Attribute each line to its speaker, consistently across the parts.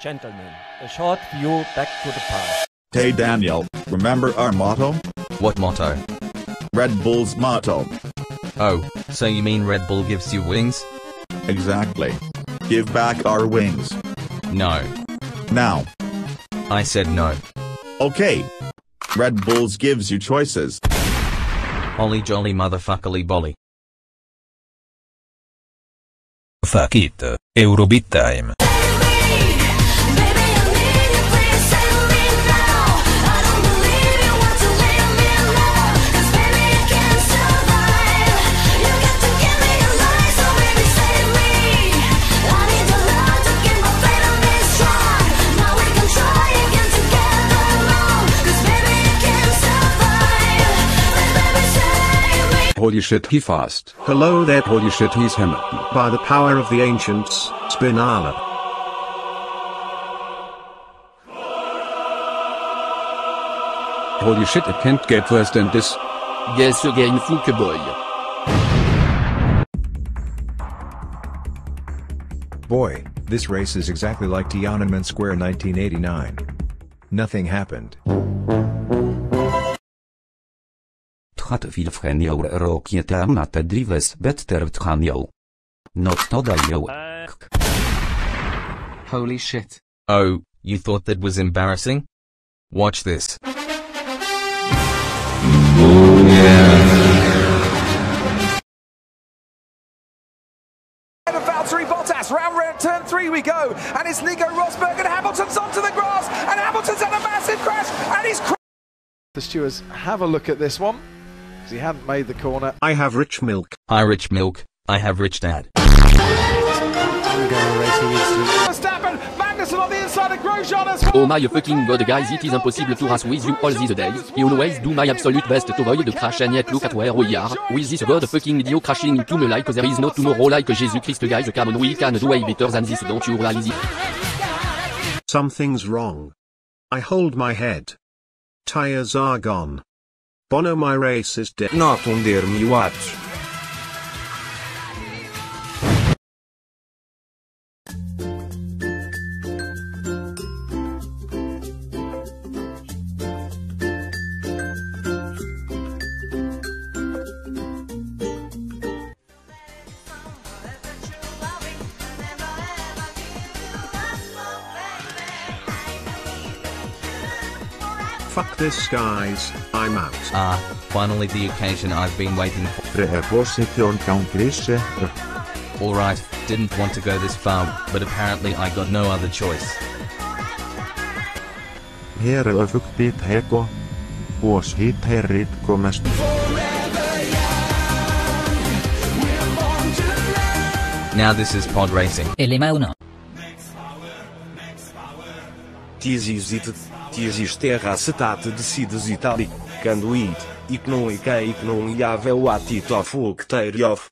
Speaker 1: Gentlemen, a short view back to the past.
Speaker 2: Hey Daniel, remember our motto?
Speaker 3: What motto?
Speaker 2: Red Bull's motto.
Speaker 3: Oh, so you mean Red Bull gives you wings?
Speaker 2: Exactly. Give back our wings.
Speaker 3: No.
Speaker 2: Now.
Speaker 3: I said no.
Speaker 2: Okay. Red Bulls gives you choices.
Speaker 3: Holly jolly motherfuckerly bolly.
Speaker 4: Fuck it. Uh, Eurobeat time.
Speaker 5: Holy shit he fast.
Speaker 6: Hello there
Speaker 5: Holy shit he's Hamilton.
Speaker 6: by the power of the ancients, Spinala.
Speaker 5: Holy shit it can't get worse than this.
Speaker 7: Guess again Fouke boy.
Speaker 8: Boy, this race is exactly like Tiananmen Square 1989. Nothing happened.
Speaker 9: Tchat wilfrenio rokietam at drives better tchanio. Not todayo.
Speaker 3: Holy shit. Oh, you thought that was embarrassing? Watch this.
Speaker 10: of Valtteri Bottas. Round, round turn three we go. And it's Nico Rosberg and Hamilton's onto the grass. And Hamilton's had a massive crash. And he's cra-
Speaker 11: The stewards have a look at this one. Because he hadn't made the corner.
Speaker 6: I have rich milk.
Speaker 3: Hi rich milk, I have rich dad.
Speaker 10: Verstappen. Magnussen on the inside of Grosjean as well.
Speaker 7: Oh my fucking god guys it is impossible to race with you all these days. I always do my absolute best to avoid the crash and yet look at where we are. With this god fucking idiot crashing into me like there is no tomorrow like Jesus Christ guys come on we can do way better than this don't you realize it?
Speaker 6: Something's wrong. I hold my head. Tires are gone. Bono my race is dead.
Speaker 12: Not under me watch.
Speaker 6: Fuck this guys, I'm out.
Speaker 3: Ah, finally the occasion I've been waiting for. Alright, didn't want to go this far, but apparently I got no other choice.
Speaker 13: Here öfugt heko. Vuos hit herrit komest.
Speaker 3: Now this is pod racing.
Speaker 14: Elema 1.
Speaker 12: Tizizit. Tizisterra cetate decides italic. Cando it. Icnon ica icnon iavel atit of octare of.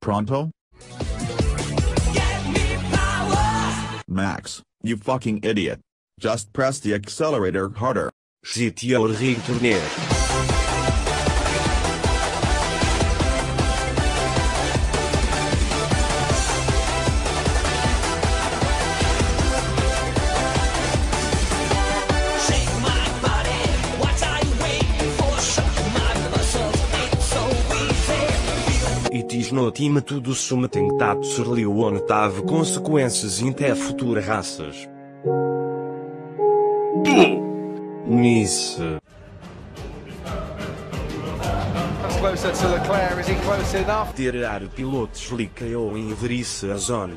Speaker 2: Pronto? Max, you fucking idiot. Just press the accelerator harder.
Speaker 12: Shit your returner. Raças. Nice.
Speaker 11: That's closer to Leclerc. Is he close enough?
Speaker 12: Tirar pilotos licaou em verice a zone.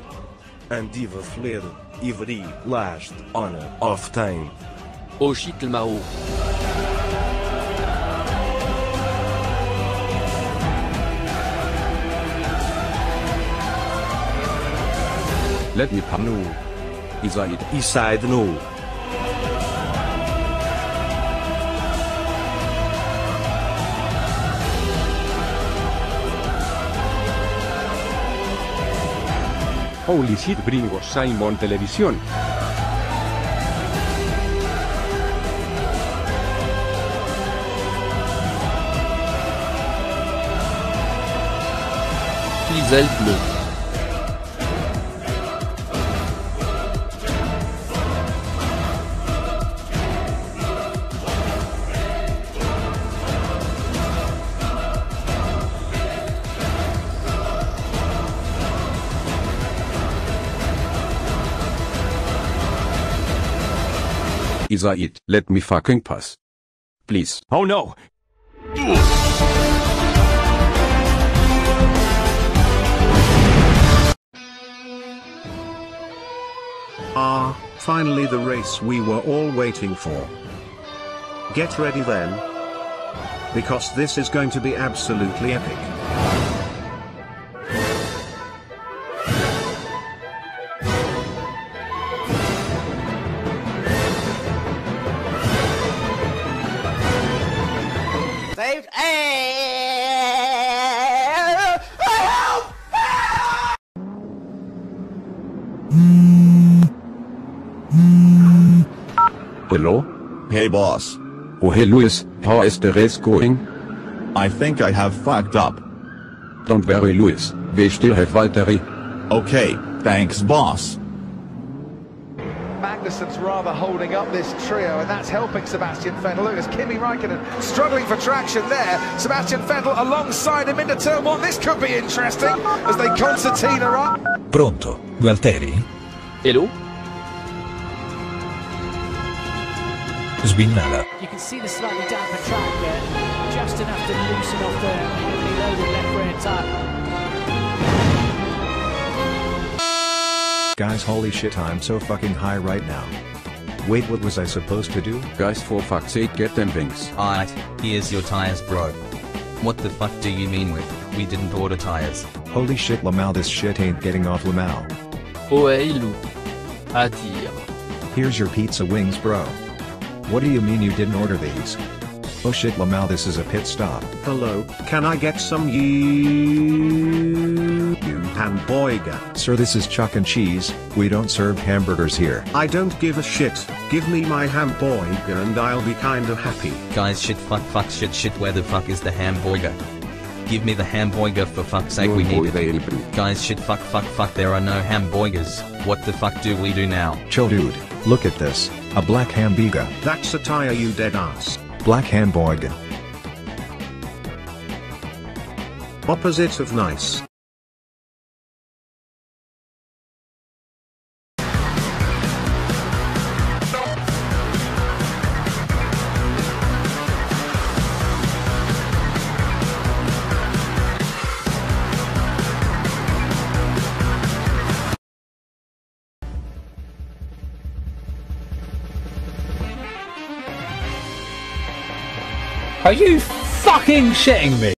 Speaker 12: Andiva fler, iveri, last, on, off time.
Speaker 7: Oh shit
Speaker 5: Let me panu. Isaid.
Speaker 12: Isaid no.
Speaker 5: Holy shit bringo Simon Televisión.
Speaker 7: Please help
Speaker 5: Is it? Let me fucking pass. Please.
Speaker 11: Oh no!
Speaker 6: Ah, finally the race we were all waiting for. Get ready then. Because this is going to be absolutely epic.
Speaker 10: Saved.
Speaker 5: Hello?
Speaker 2: Hey boss.
Speaker 5: Oh hey Lewis, how is the race going?
Speaker 2: I think I have fucked up.
Speaker 5: Don't worry Lewis, we still have Valtteri.
Speaker 2: Okay, thanks boss.
Speaker 10: Magnussen's rather holding up this trio, and that's helping Sebastian Vettel. Look, as Kimi Raikkonen struggling for traction there. Sebastian Vettel alongside him into turn one. This could be interesting as they concertina up.
Speaker 4: Pronto, Gualteri?
Speaker 7: Hello?
Speaker 4: Svignala.
Speaker 14: You can see the slightly damper track there, just enough to loosen off the heavily loaded left rear tyre.
Speaker 8: Guys holy shit I'm so fucking high right now. Wait what was I supposed to do?
Speaker 5: Guys for fuck's sake get them wings.
Speaker 3: Alright, here's your tires bro. What the fuck do you mean with, we didn't order tires?
Speaker 8: Holy shit Lamau this shit ain't getting off Lamau.
Speaker 7: Oh hey Lou. Attire.
Speaker 8: Here's your pizza wings bro. What do you mean you didn't order these? Oh shit Lamau this is a pit stop.
Speaker 6: Hello, can I get some you, you hamburger?
Speaker 8: Sir this is chuck and cheese, we don't serve hamburgers here.
Speaker 6: I don't give a shit, give me my hamburger and I'll be kinda happy.
Speaker 3: Guys shit fuck fuck shit shit where the fuck is the hamburger? Give me the hamburger for fuck's sake we need it. Guys shit fuck fuck fuck there are no hamburgers. What the fuck do we do now?
Speaker 8: Chill dude, look at this, a black hamburger.
Speaker 6: That's a tire you dead ass.
Speaker 8: Black hamburger.
Speaker 6: Opposite of nice.
Speaker 15: Are you fucking shitting me?